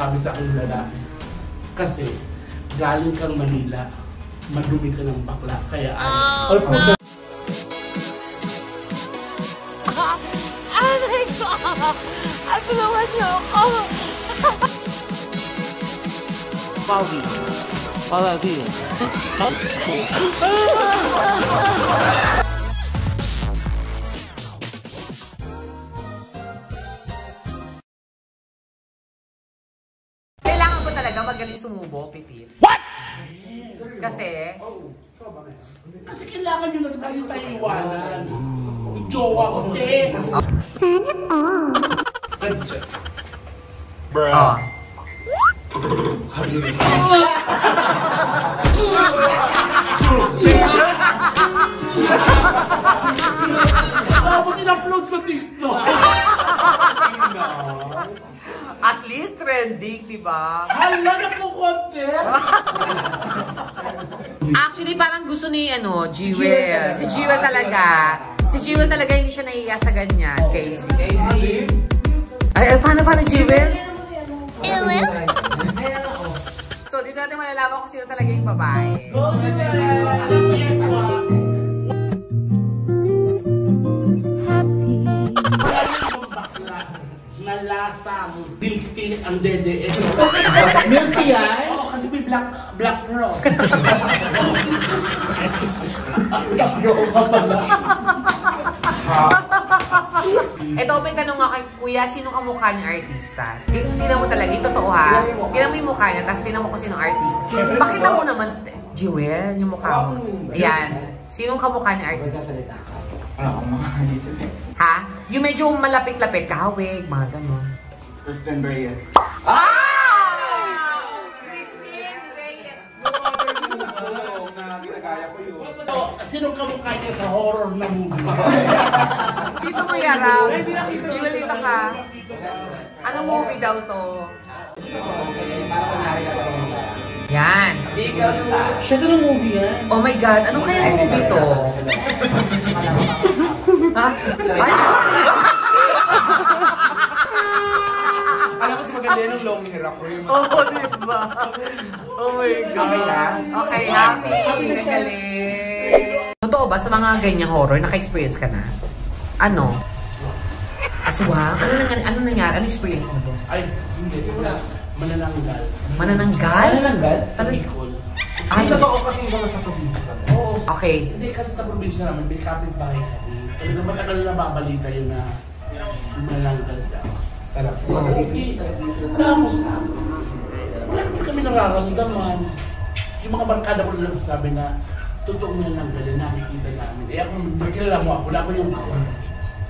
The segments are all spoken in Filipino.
sabi sa akin lalaki. Kasi, galing kang Manila, madumi ka ng bakla. Kaya, oh, oh, Aray ko! At tulungan niyo ako! Pauwi. Pauwi. Kailangan magaling sumubo, Pipit. What? Kasi, kasi kailangan nyo na tayo iwanan. Yung jowa ko, te. Sana! Pwede siya. oh, Tapos in-upload sa TikTok. at least trending, di ba? Hala na po konti. Actually, parang gusto ni, ano, Jewel. Si Jewel talaga. Si Jewel talaga hindi siya naiiya sa ganyan, Casey. Ay, ay, paano, paano, Jewel? Ewan? So, dito natin malalaman kung sino talaga yung babae. Alam mo na lasa mo. Milky ang dede. Milky yan? Oo, kasi may black, black rock. Ito, may tanong nga kay Kuya, sinong kamukha niyong artista? Tin- Tingnan mo talaga, yung totoo ha. Tingnan mo yung mukha niya, tapos tingnan mo kung sinong artista. Pakita mo naman, Jewel, yung mukha mo. Ayan. Sinong kamukha niyong artista? Ha? Yung medyo malapit-lapit, kahawig, mga ganun. Kristen Reyes. Christine Reyes. na ginagaya ko yun. So, sino kamukha niya sa horror na movie? Dito mo yarap. Dito ka. Anong movie daw to? Yan. Siya ka ng movie yan. Oh my God, ano kaya movie to? ha? Ay! Alam ko si maganda yan ng long hair ako. Yung Oo, oh, diba? Oh my God. Okay, happy. Galing. Totoo ba sa mga ganyang horror, naka-experience ka na? Ano? Aswang? Ano, nang, ano nangyari? Ano experience mo doon? Ay, hindi. Wala. Manananggal. Manananggal? Manananggal? Sa? Bicol. Ay, totoo kasi yung mga sa probinsya. Oo. okay. Hindi kasi sa probinsya namin, may kapitbahay kami. Talagang matagal na babalita yun na manananggal daw. Talaga. Okay. Nararamdaman. Yung mga barkada ko lang sabi na, manananggal na nakikita namin. Eh ako, kilala mo ako, wala ko yung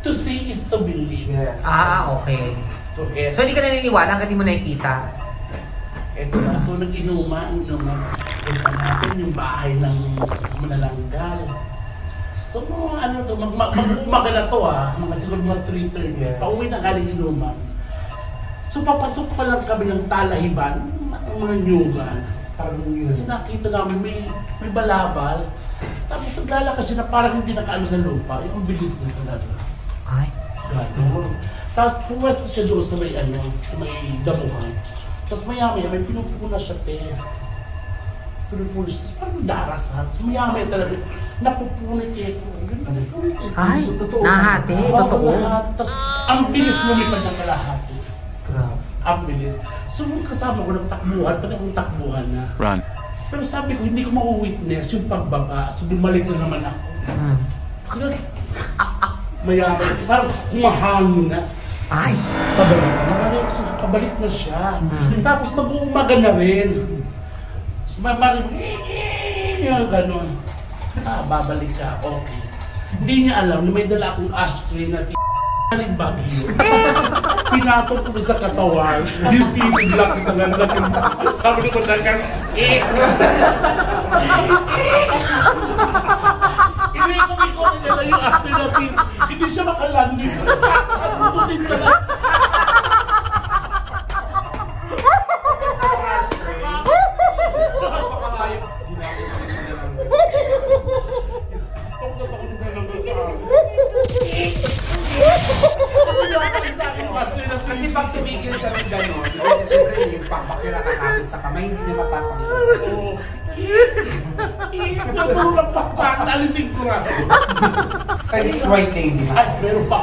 to see is to believe. Ah, okay. So, eh, So, hindi ka naniniwala hanggang di mo nakikita? Eto na, so nag-inuman naman. Punta natin yung bahay ng manalanggal. So mga ano to, mag, mag, mag-umaga na to ah, mga siguro mga 3.30. Yes. Pauwi na galing inuman. So papasok pa lang kami ng talahiban, mga nyugan. Parang nakita namin may, may balabal. Tapos naglalakad siya na parang hindi nakaano sa lupa. Yung bilis na talaga. Ay. Gano'n. Tapos pumesto siya doon sa may ano, sa may damuhan. Tapos maya maya may pinupuna siya te. Pinupuna siya. Tapos parang darasan. So maya maya talaga napupunit eh. Napupunit eh. Ay, So, totoo. nahati, Oo, totoo. Tapos ang bilis lumipad ng kalahati. Grabe. Ang bilis. So yung kasama ko nagtakbuhan, pati akong takbuhan na. Run. Pero sabi ko, hindi ko ma-witness yung pagbaba. So bumalik na naman ako. Hmm. Kasi maya maya, parang humahangin na. Ay. Pabalik. Pabalik, so, pabalik na siya. Tapos mag-uumaga na rin. So, may maring, yung gano'n. Ah, babalik ka, okay. Hindi niya alam na may dala akong ashtray na t- bagyo. Pinatong ko sa katawan. Yung feeling lang kita lang. Sabi ko na kan, eh. Hindi ko ikaw na yung ashtray na t- Hindi siya makalanding. Ang tutin na lang. White lady. Ay, meron pa.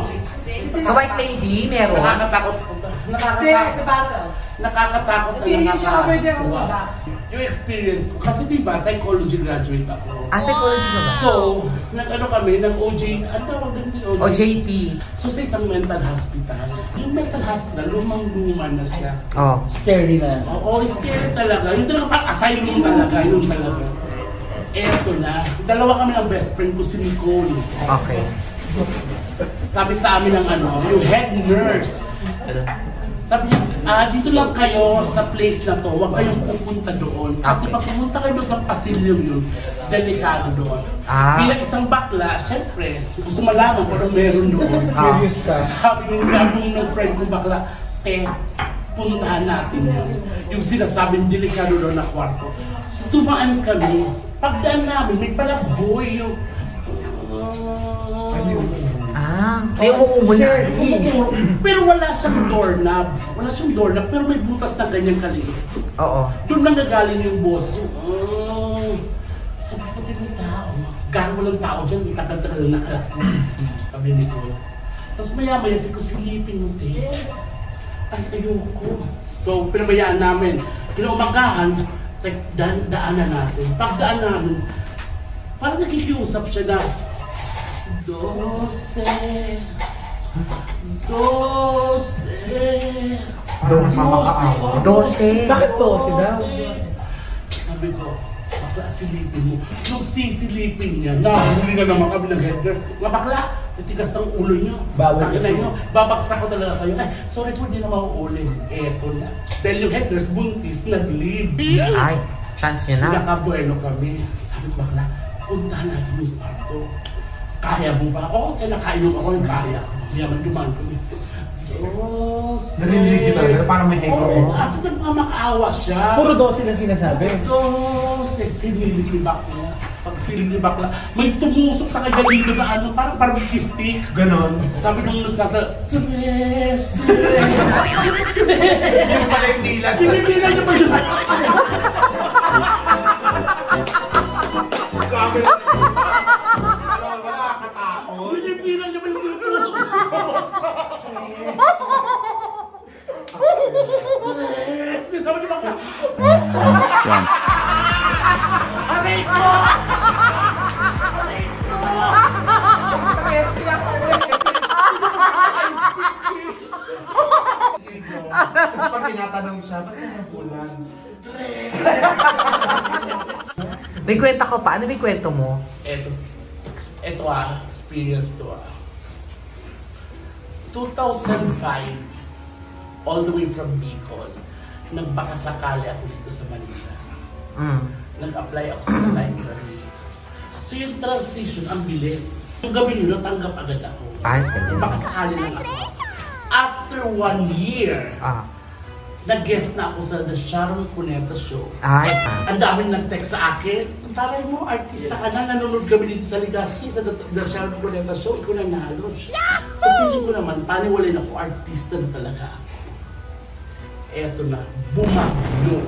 Sa White Lady, meron. Nakakatakot. Nakakatakot. Nakakatakot na nakakatakot. Yung experience ko. Kasi diba, psychology graduate ako. Ah, psychology ka ba? So, nag-ano kami, nag-OJ, ano tawag din din OJ? O JT. So, sa isang mental hospital. Yung mental hospital, lumang-luma na siya. Oh. Scary na. Oo, scary talaga. Yung talaga pang asylum talaga, yung talaga. Eto na. Dalawa kami ang best friend ko, si Nicole. Okay. Sabi sa amin ng ano, yung head nurse. Sabi niya, ah, dito lang kayo sa place na to, huwag kayong pupunta doon. Kasi Okay. pag pumunta kayo doon sa pasilyo yun, delikado doon. Ah. Bilang isang bakla, syempre, gusto malaman kung anong meron doon. Ah. Curious ka. Sabi nung gabong ng friend kong bakla, te, puntahan natin yun. Yung sinasabing delikado doon na kwarto. So, dumaan kami. Pagdaan namin, may palagboy yung... Ah, may. Umukuro. Pero wala siyang doorknob. Wala siyang doorknob, pero may butas na ganyan kaliit. Oo. Doon na nagaling yung boss. Oh, sabi ko, din may tao. Gano'n walang tao dyan, tagal-tagal na nakalako. Sabi ni ko. Tapos maya-maya, si ko silipin mo, te. Ay, ayoko. So, pinabayaan namin. Kinaumagahan, sa daan, daanan natin. Pagdaan namin, parang nakikiusap siya na, Dose, dose, Dose. Dose. Bakit to sila? Sabi ko, bakla silipin mo. Nung sisilipin niya, nahuli na naman kami ng headgear. Nga bakla, titigas ng ulo niyo. Bawal kasi. niyo. Babagsak ko talaga kayo. Ay, sorry po, di na mauuli. Eto na. Dahil yung headgears, buntis, nag-leave. Ay, chance nyo na. Sinakabuelo kami. Sabi ko, bakla, puntahan natin yung parto. Kaya mo ba? Oo, kinakainom ako yung kaya. Yaman dumaan kami. Dose. Narinig kita talaga, parang may hangover. Oo, kasi nagmamakaawa siya. Puro 12 lang sinasabi. Dose, sinilip ni bakla. Pag sinilip ni bakla, may tumusok sa kanya dito na ano, parang parang stick. Ganon. Sabi nung nagsasal, Tres, Yung pala yung dilag. Pinipilan niya pa yun. Grabe na. Tres, sabi ni bakla, Aray ko! Tresi ako. Tapos pag tinatanong siya, ba't ka nabulan? May kwenta ko pa. Ano may kwento mo? Eto, eto ah, experience to ah. 2005, all the way from Bicol, nagbakasakali ako dito sa Manila. Mm. Nag-apply ako sa library. So yung transition, ang bilis. Yung gabi nyo, natanggap agad ako. Ay, ganyan. Bakasakali lang ako. After one year, Ah. nag-guest na ako sa The Sharon Cuneta Show. Ay, ah. Ang daming nag-text sa akin. Taray mo, artista ka na. Nanonood kami dito sa Ligaspi sa The, the Sharon Cuneta Show. Ikaw na nalo. So feeling ko naman, paniwalay na ako, artista na talaga ako. Eto na, bumagyo.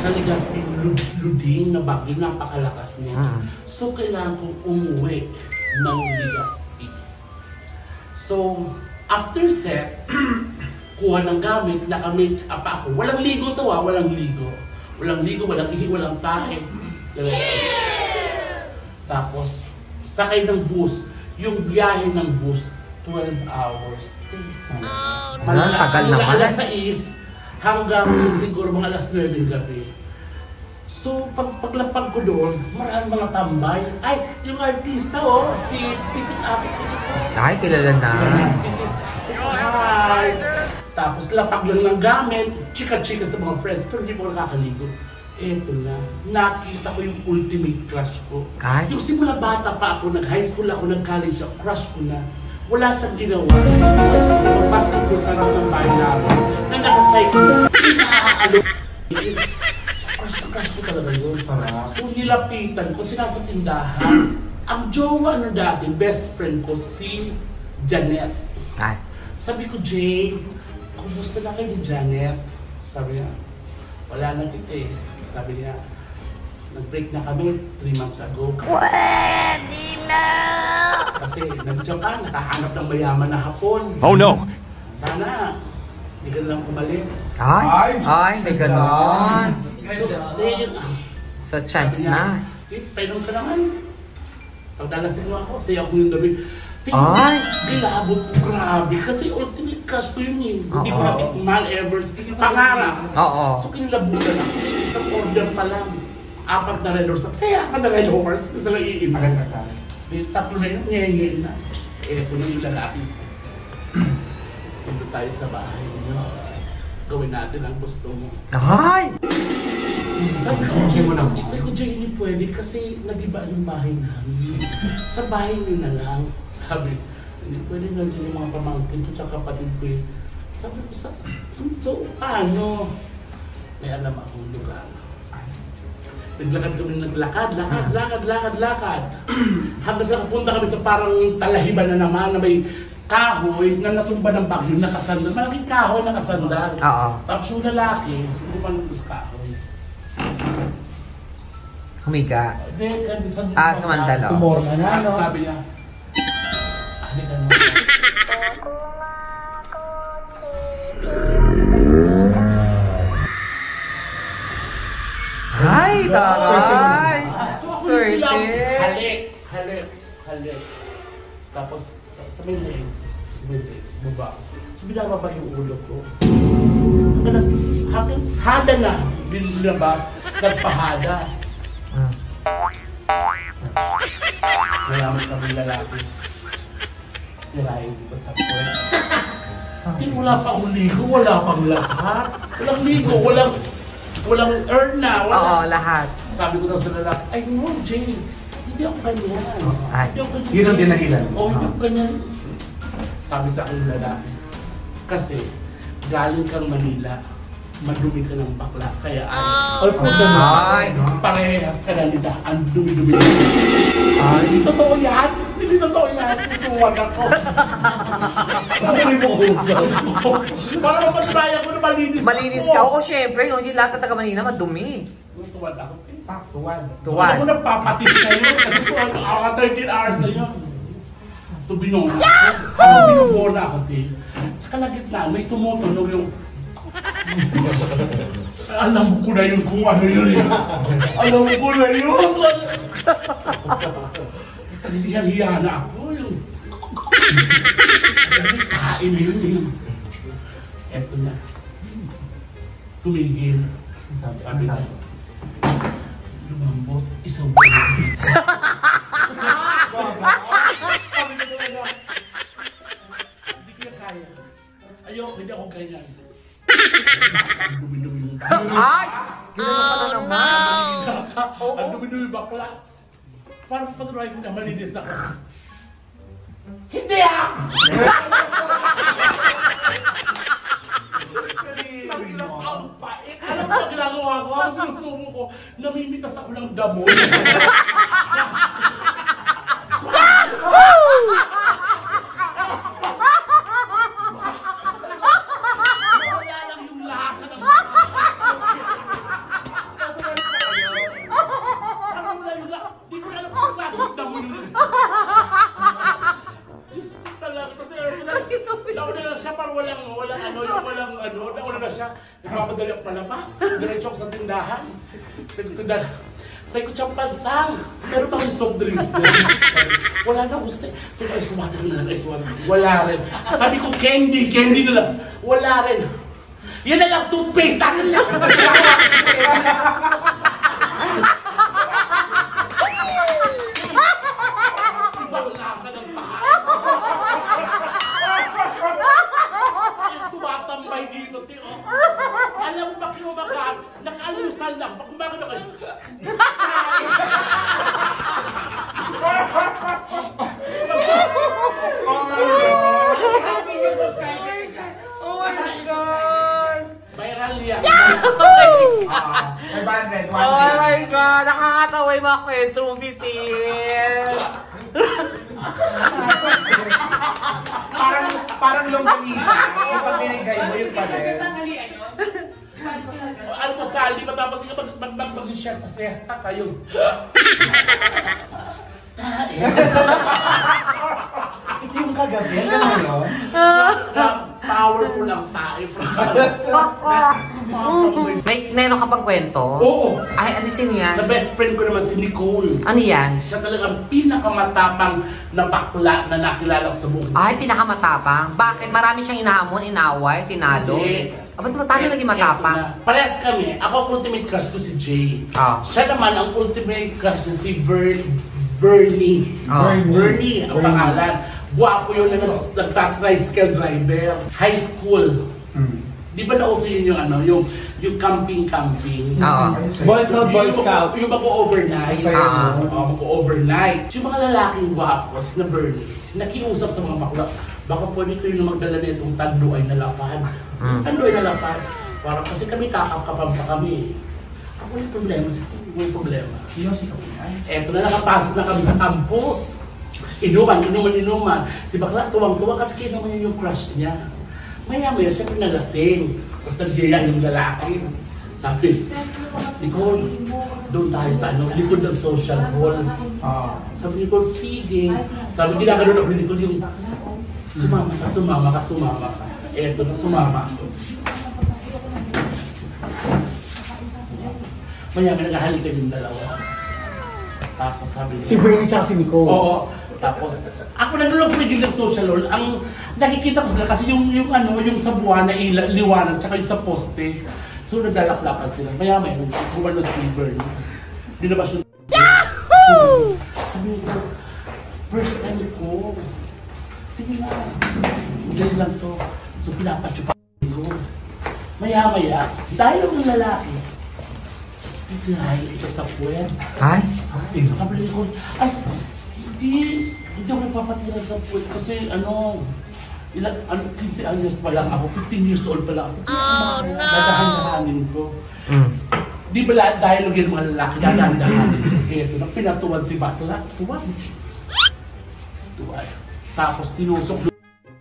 Sa Ligaspi, lud- luding na bagyo, napakalakas niya. Mm. So kailangan kong umuwi ng Ligaspi. So, after set, kuha ng gamit, nakamake up ako. Walang ligo to ah, walang ligo. Walang ligo, walang ihi, walang tahe. Tapos, sakay ng bus. Yung biyahe ng bus, 12 hours. Oh, Wala, tagal naman. Alas 6 hanggang siguro mga alas 9 ng gabi. So, pag paglapag ko doon, maraming mga tambay. Ay, yung artista oh, si Pitit Apit. Ay, kilala na. Hi! Tapos lapag lang ng gamit, chika-chika sa mga friends, pero hindi po ako nakakaligo. Eto na, nakita ko yung ultimate crush ko. Ay. Yung simula bata pa ako, nag-high school ako, nag-college ako, crush ko na. Wala siyang ginawa sa buhay. Mag-basketball sa harap ng bahay namin, na nakacycle. Nakakalo. Crush na crush ko talaga yun. Sarap. So nilapitan ko, sila sa tindahan. Ang jowa ano dati, best friend ko, si Janet. Ay. Sabi ko, Jay, kumusta na kayo ni Janet? Sabi niya, wala na kita eh. Sabi niya, nag-break na kami 3 months ago. Pwede na! Kasi ka, nakahanap ng mayaman na hapon. Oh no! Sana, hindi ka na lang umalis. Ay, ay, may ganon. So, then, So, chance na. Eh, painom ka naman. Pagdalasing mo ako, saya ko yung gabi. Ay! Gilabot ko, grabe. Kasi ultimate crush ko yun eh. Hindi ko Oo. natikman ever. Pangarap. Oo. So, kinlabutan ako. Isang order pa lang. Apat na red horse. Kaya apat na red horse. Isa lang iinom. Agad-agad. Eh, Tatlo na yun, ngenge na. Eh, kung yung lalaki. Punta tayo sa bahay niyo. Gawin natin ang gusto mo. Ay! Sabi ko, Hindi mo na mo. Sabi ko, Jay, hindi pwede kasi nag-iba yung bahay namin. Sa bahay niyo na lang. Sabi, hindi pwede nandiyan yung mga pamangkin ko tsaka kapatid ko eh. Sabi ko, sa, so, paano? May alam akong lugar. Naglakad kami, naglakad, lakad, lakad, lakad, lakad. Hanggang sa napunta kami sa parang talahiban na naman na may kahoy na natumba ng bagyo, nakasandal. Malaking kahoy nakasandal. Oo. Tapos yung lalaki, lumang sa kahoy. Humiga. Then, kan sa Ah, sumandal, oh. Tumorma na, no? Sabi niya, Ay, taray! Swerte. halik, halik, halik. Tapos, sa, sa may leg, sa may legs, baba. So, binababa yung ulo ko. Hanggang, hanggang, hada na, binilabas, nagpahada. Ah. Kaya mo sa mga lalaki. Tirahin ko sa puwet. Hindi, wala pa akong ligo, wala pang lahat. Walang ligo, walang, walang urna, wala. Oo, lahat. Sabi ko daw sa lalaki, ay no, Jay, hindi ako ganyan. Ay. Hindi ako ganyan. Yun ang dinahilan. Oo, hindi ako ganyan. Sabi sa akin lalaki, kasi galing kang Manila, madumi ka ng bakla, kaya Oh, ay, Ay. parehas ka na nila, ang dumi-dumi. Ay. Totoo yan! Hindi totoo yan! Tutuwag ako. Hindi mo kusap. Para mapasaya ko na malinis Malinis ka. Oo, syempre. No, hindi lahat ng taga Manila madumi. Tutuwad ako. Tak, tuwad. So, Tuwan. ako nagpapatis na yun kasi tuwag ako 13 hours na yun. So binona ako. Habang binubona ako, Til, sa kalagitnaan may tumutunog yung alam ko na yun kung ano yun eh. Alam ko na yun. Hiyan-hiya na ako yung kain yun eh. Eto na. Tumigil. Sabi na. Lumambot. Isang buwan. Sabi Hindi ko kaya. Ayoko, hindi ako ganyan. Dumi-dumi yung Ay! Gano'n ka na naman. Ang dumi-dumi bakla. Patuloy ko na malinis ako. Hindi ah! Ang pait. Alam mo, ginagawa ko, ang sinusubo ko, namimitas ako ng damo. Sabi, Wala na, gusto. Sabi ko, ice water na lang, ice water. Wala rin. Sabi ko, candy, candy na lang. Wala rin. Yan na lang, toothpaste. Akin lang. Ibang lasa ng. Yung tumatambay dito, Tio. Alam mo ba kinumakaan? Nakaalusan lang. Pag kumakan ako, Oh my God! viral Ah, 500, 1 Oh my God! Nakakatawa yung mga kwento mo, Bitil. parang, parang longganisa. Yung pag binigay mo, yun pa rin. Almusal, di ba tapos ikaw mag- mag- mag- mag-share sa siesta kayo. Ito yung kagabi. Ano yun? Powerful ang tayo. May, meron ka pang kwento? Oo. Ay, ano sino yan? Sa best friend ko naman si Nicole. Ano yan? Siya talagang pinakamatapang na bakla na nakilala ko sa buong Ay, pinakamatapang. Bakit? Marami siyang inahamon, inaway, tinalo. Hindi. Ah, ba't mo tayo naging matapang? Eto na. Parehas kami. Ako ang ultimate crush ko si Jay. Ah. Siya naman ang ultimate crush niya si Vern, Bernie. Ah. Bernie ang pangalan. Guwapo yun na nagtatricycle driver. High school. Di ba nauso yun yung ano, yung yung camping-camping? Oo. Boy Scout, Boy Scout. Yung mag-overnight. Ang saya Ah. mo. Oo, mag-overnight. Yung mga lalaking guwapo, na Bernie, nakiusap sa mga bakla, baka pwede kayo na magdala na itong tando ay nalapad. Mm. Tando ay nalapad. Parang kasi kami kakakapan pa kami. Ako yung problema, si may problema. Eto na nakapasok na kami sa campus. Inuman, inuman, inuman. Si bakla tuwang-tuwa kasi kinuman niya yung crush niya. Maya-maya, siyempre nalasing. Tapos nagyaya yung lalaki. Sabi, Nicole, doon tayo sa ano, likod ng social hall. Ah. Sabi ni Nicole, sige. Sabi, ginagano ako ni Nicole yung, sumama ka, sumama ka, sumama ka. Eto na, sumama ako. Maya may naghahalikan yung dalawa. Tapos sabi niya, Si Bernie tsaka si Nicole. Oo. Tapos, ako nagulong sa may ng social hall, ang nakikita ko sila kasi yung, yung ano, yung sa buwan na liwanag, tsaka yung sa poste. So, nagdalaklapan sila. Kaya may, kumano si Bern. Dinabas yung Yahoo! Sabi ko, first time ko. Sige na. Madali lang to. So, pinapachupa ko. Maya-maya, dahil ng lalaki, bigla ito sa puwet. Ay? Ay, sabi ko, ay, hindi, hindi ako nagpapatira sa puwet kasi ano, ilang, ano, 15 anyos pa lang ako, 15 years old pa lang ako. Oh, no! Dadahan-dahanin ko. Mm. Di ba lahat dialogue yung mga lalaki, dadahan-dahanin ko. Kaya ito, pinatuwan si Batla, tuwan. Tuwan. Tapos tinusok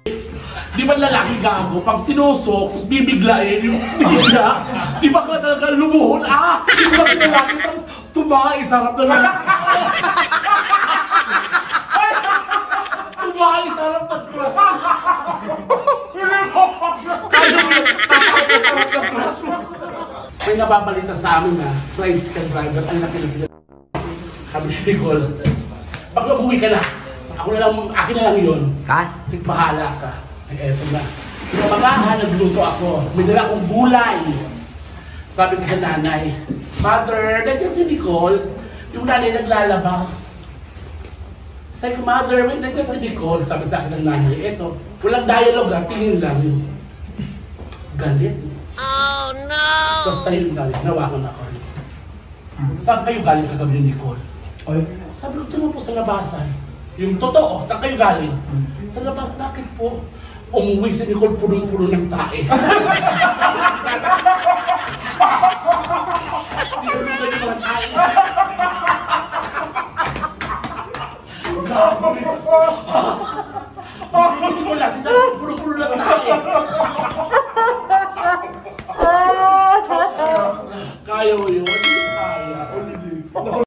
Di ba lalaki gago? Pag tinusok, tapos bibiglain yung bigla, si bakla talaga lumuhon. Ah! Di ba lalaki? Tapos tumahay sa harap na lalaki. tumahay sa harap ng crush. Kaya mo yung tumahay sa harap ng crush mo. May nababalita sa amin na tricycle driver ang laki-laki na sabi ni Nicole, bakla umuwi ka na. Ako na lang, akin na lang yun. Ay? Sige, bahala ka. Ay, eto na. Pinamagahan, nagluto ako. May dala akong gulay. Sabi ko sa nanay, Mother, nandiyan si Nicole. Yung nanay naglalaba. Sabi ko, Mother, nandiyan si Nicole. Sabi sa akin ng nanay, eto, walang dialogue ha, tingin lang. Galit. Oh no! Tapos tayo yung galit, nawakan ako. Saan kayo galing kagabi ni Nicole? Ay, Sabi ko, ito po sa labasan. Yung totoo, saan kayo galing? Sa labas, bakit po? Umuwi si Nicole punong-puno ng tae. Tinulugan yung mga tae. Gabi. Hindi ko lang, sinabi punong-puno ng tae. tayo yun. Hindi tayo.